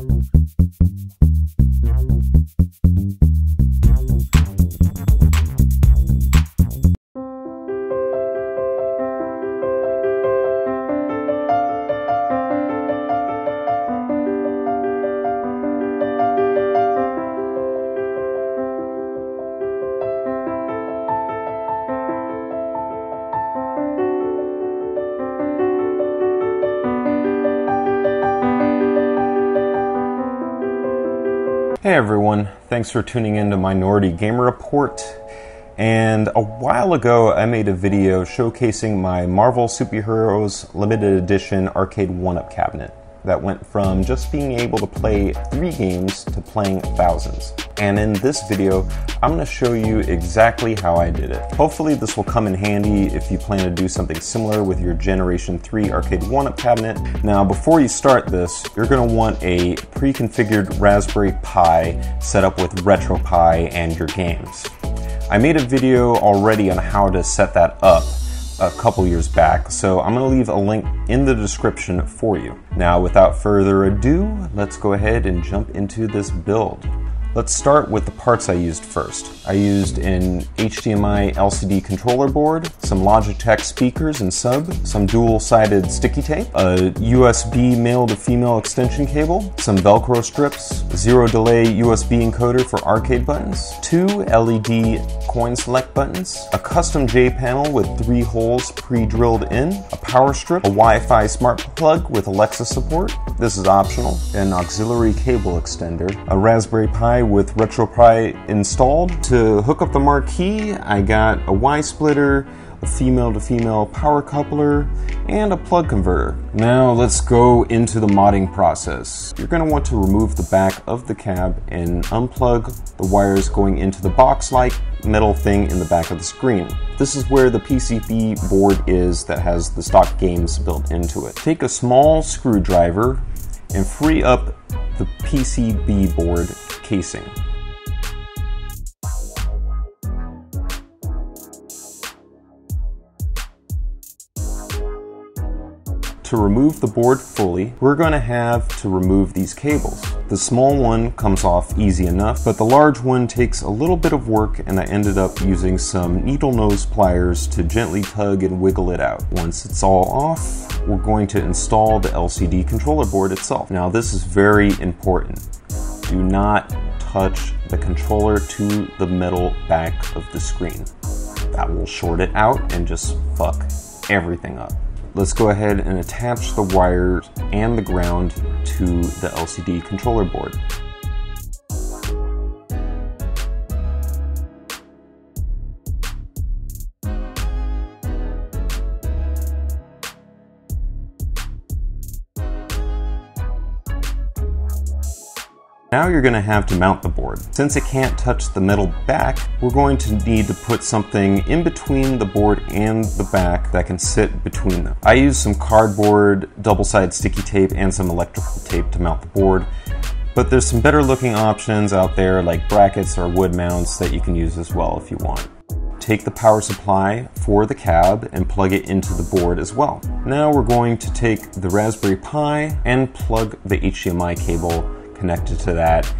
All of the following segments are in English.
Thank you. Hey everyone, thanks for tuning in to Minority Gamer Report. And a while ago, I made a video showcasing my Marvel Superheroes Limited Edition Arcade 1 Up cabinet that went from just being able to play three games to playing thousands. And in this video, I'm going to show you exactly how I did it. Hopefully this will come in handy if you plan to do something similar with your Generation 3 Arcade 1-Up cabinet. Now before you start this, you're going to want a pre-configured Raspberry Pi set up with RetroPie and your games. I made a video already on how to set that up, a couple years back, so I'm going to leave a link in the description for you. Now, without further ado, let's go ahead and jump into this build. Let's start with the parts I used first. I used an HDMI LCD controller board, some Logitech speakers and sub, some dual-sided sticky tape, a USB male to female extension cable, some Velcro strips, zero delay USB encoder for arcade buttons, two LED coin select buttons, a custom J panel with three holes pre-drilled in, a power strip, a Wi-Fi smart plug with Alexa support, this is optional, an auxiliary cable extender, a Raspberry Pi with RetroPie installed. To hook up the marquee, I got a Y-splitter, a female to female power coupler, and a plug converter. Now let's go into the modding process. You're going to want to remove the back of the cab and unplug the wires going into the box-like metal thing in the back of the screen. This is where the PCB board is that has the stock games built into it. Take a small screwdriver and free up the PCB board casing. To remove the board fully, we're going to have to remove these cables. The small one comes off easy enough, but the large one takes a little bit of work and I ended up using some needle nose pliers to gently tug and wiggle it out. Once it's all off, we're going to install the LCD controller board itself. Now this is very important. Do not touch the controller to the metal back of the screen. That will short it out and just fuck everything up. Let's go ahead and attach the wires and the ground to the LCD controller board. Now you're going to have to mount the board. Since it can't touch the metal back, we're going to need to put something in between the board and the back that can sit between them. I use some cardboard, double-sided sticky tape, and some electrical tape to mount the board. But there's some better looking options out there like brackets or wood mounts that you can use as well if you want. Take the power supply for the cab and plug it into the board as well. Now we're going to take the Raspberry Pi and plug the HDMI cable connected to that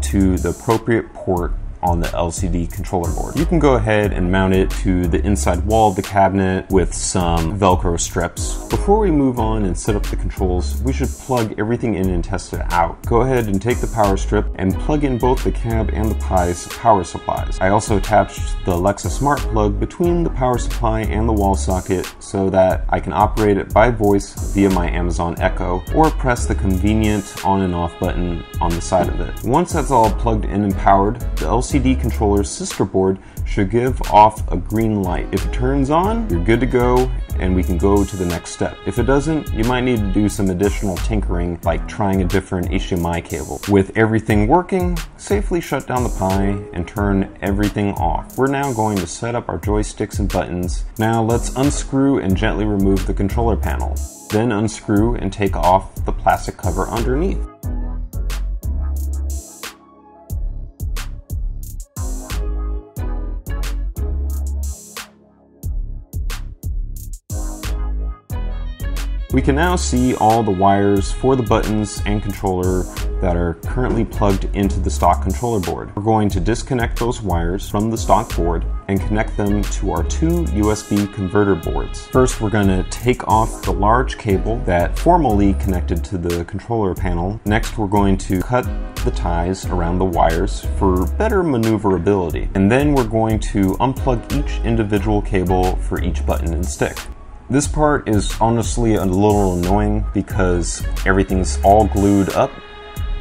to the appropriate port on the LCD controller board. You can go ahead and mount it to the inside wall of the cabinet with some Velcro strips. Before we move on and set up the controls, we should plug everything in and test it out. Go ahead and take the power strip and plug in both the cab and the Pi's power supplies. I also attached the Alexa smart plug between the power supply and the wall socket so that I can operate it by voice via my Amazon Echo or press the convenient on and off button on the side of it. Once that's all plugged in and powered, the LCD LCD controller's sister board should give off a green light. If it turns on, you're good to go and we can go to the next step. If it doesn't, you might need to do some additional tinkering like trying a different HDMI cable. With everything working, safely shut down the Pi and turn everything off. We're now going to set up our joysticks and buttons. Now let's unscrew and gently remove the controller panel. Then unscrew and take off the plastic cover underneath. We can now see all the wires for the buttons and controller that are currently plugged into the stock controller board. We're going to disconnect those wires from the stock board and connect them to our two USB converter boards. First, we're going to take off the large cable that formerly connected to the controller panel. Next, we're going to cut the ties around the wires for better maneuverability. And then we're going to unplug each individual cable for each button and stick. This part is honestly a little annoying because everything's all glued up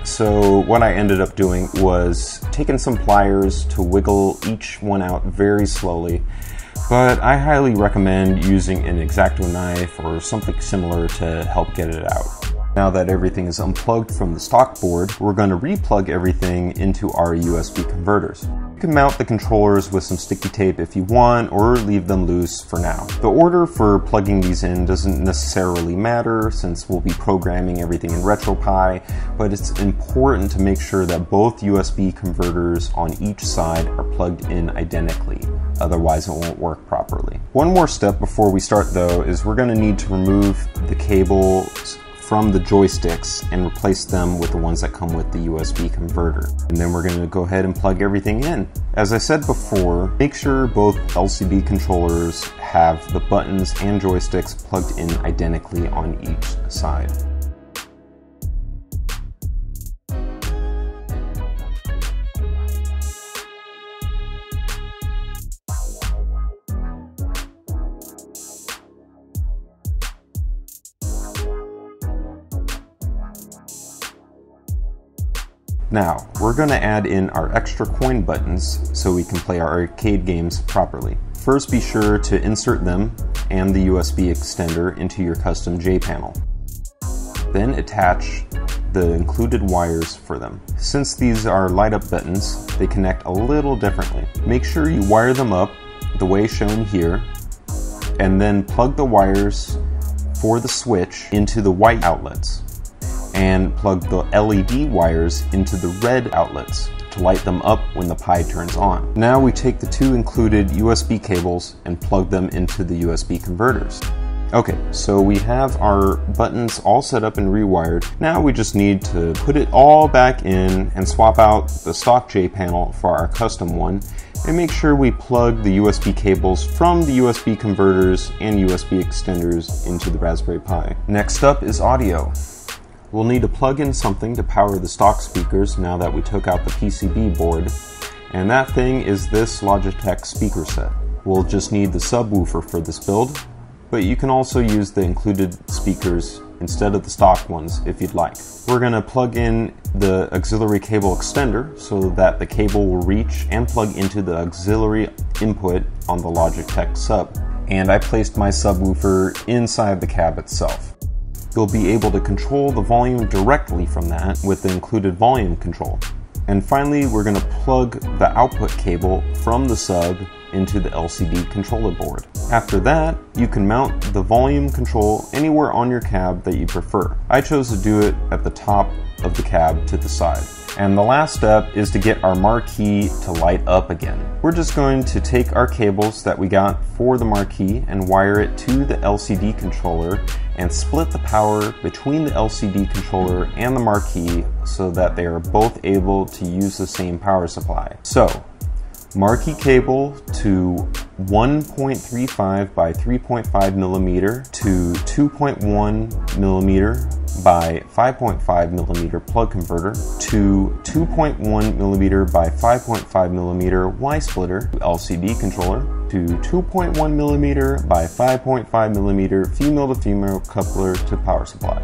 so what I ended up doing was taking some pliers to wiggle each one out very slowly. But I highly recommend using an X-Acto knife or something similar to help get it out. Now that everything is unplugged from the stock board, we're going to replug everything into our USB converters. Can mount the controllers with some sticky tape if you want, or leave them loose for now. The order for plugging these in doesn't necessarily matter since we'll be programming everything in RetroPie, but it's important to make sure that both USB converters on each side are plugged in identically otherwise it won't work properly. One more step before we start though is we're going to need to remove the cables from the joysticks and replace them with the ones that come with the USB converter. And then we're going to go ahead and plug everything in. As I said before, make sure both LCD controllers have the buttons and joysticks plugged in identically on each side. Now, we're going to add in our extra coin buttons so we can play our arcade games properly. First, be sure to insert them and the USB extender into your custom J panel. Then attach the included wires for them. Since these are light up buttons, they connect a little differently. Make sure you wire them up the way shown here, and then plug the wires for the switch into the white outlets and plug the LED wires into the red outlets to light them up when the Pi turns on. Now we take the two included USB cables and plug them into the USB converters. Okay, so we have our buttons all set up and rewired. Now we just need to put it all back in and swap out the stock J panel for our custom one and make sure we plug the USB cables from the USB converters and USB extenders into the Raspberry Pi. Next up is audio. We'll need to plug in something to power the stock speakers now that we took out the PCB board, and that thing is this Logitech speaker set. We'll just need the subwoofer for this build, but you can also use the included speakers instead of the stock ones if you'd like. We're going to plug in the auxiliary cable extender so that the cable will reach and plug into the auxiliary input on the Logitech sub. And I placed my subwoofer inside the cab itself. You'll be able to control the volume directly from that with the included volume control. And finally, we're going to plug the output cable from the sub into the LCD controller board. After that, you can mount the volume control anywhere on your cab that you prefer. I chose to do it at the top of the cab to the side. And the last step is to get our marquee to light up again. We're just going to take our cables that we got for the marquee and wire it to the LCD controller and split the power between the LCD controller and the marquee so that they are both able to use the same power supply. So, marquee cable to 1.35 by 3.5 millimeter to 2.1 millimeter by 5.5 millimeter plug converter to 2.1 millimeter by 5.5 millimeter Y splitter to LCD controller to 2.1 millimeter by 5.5 millimeter female to female coupler to power supply.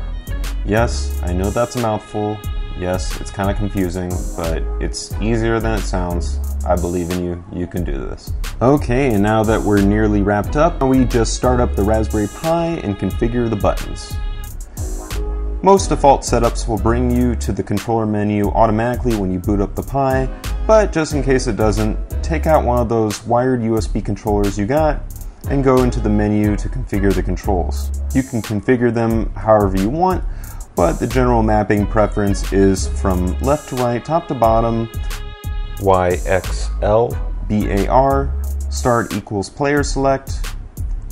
Yes, I know that's a mouthful. Yes, it's kind of confusing, but it's easier than it sounds. I believe in you. You can do this. Okay, and now that we're nearly wrapped up, we just start up the Raspberry Pi and configure the buttons. Most default setups will bring you to the controller menu automatically when you boot up the Pi, but just in case it doesn't, take out one of those wired USB controllers you got and go into the menu to configure the controls. You can configure them however you want, but the general mapping preference is from left to right, top to bottom, YXL, BAR, start equals player select,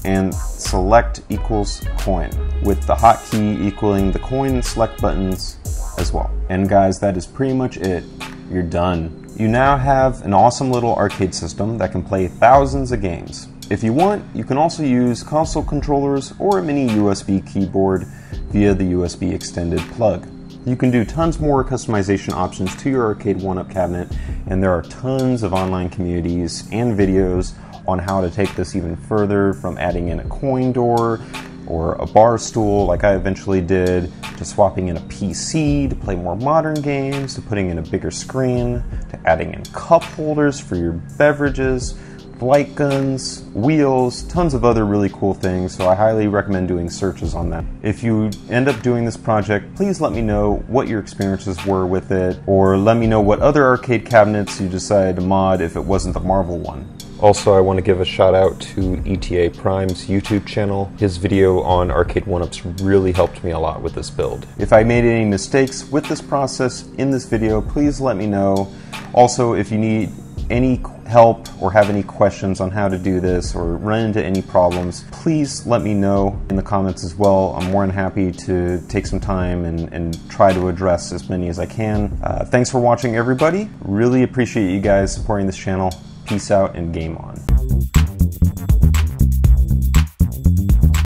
and select equals coin, with the hotkey equaling the coin select buttons as well. And guys, that is pretty much it. You're done. You now have an awesome little arcade system that can play thousands of games. If you want, you can also use console controllers or a mini USB keyboard via the USB extended plug. You can do tons more customization options to your Arcade 1-Up cabinet, and there are tons of online communities and videos on how to take this even further from adding in a coin door or a bar stool like I eventually did, to swapping in a PC to play more modern games, to putting in a bigger screen, to adding in cup holders for your beverages, light guns, wheels, tons of other really cool things, so I highly recommend doing searches on that. If you end up doing this project, please let me know what your experiences were with it, or let me know what other arcade cabinets you decided to mod if it wasn't the Marvel one. Also, I want to give a shout out to ETA Prime's YouTube channel. His video on Arcade 1-Ups really helped me a lot with this build. If I made any mistakes with this process in this video, please let me know. Also, if you need any help or have any questions on how to do this or run into any problems, please let me know in the comments as well. I'm more than happy to take some time and, and try to address as many as I can. Uh, thanks for watching, everybody. Really appreciate you guys supporting this channel. Peace out and game on.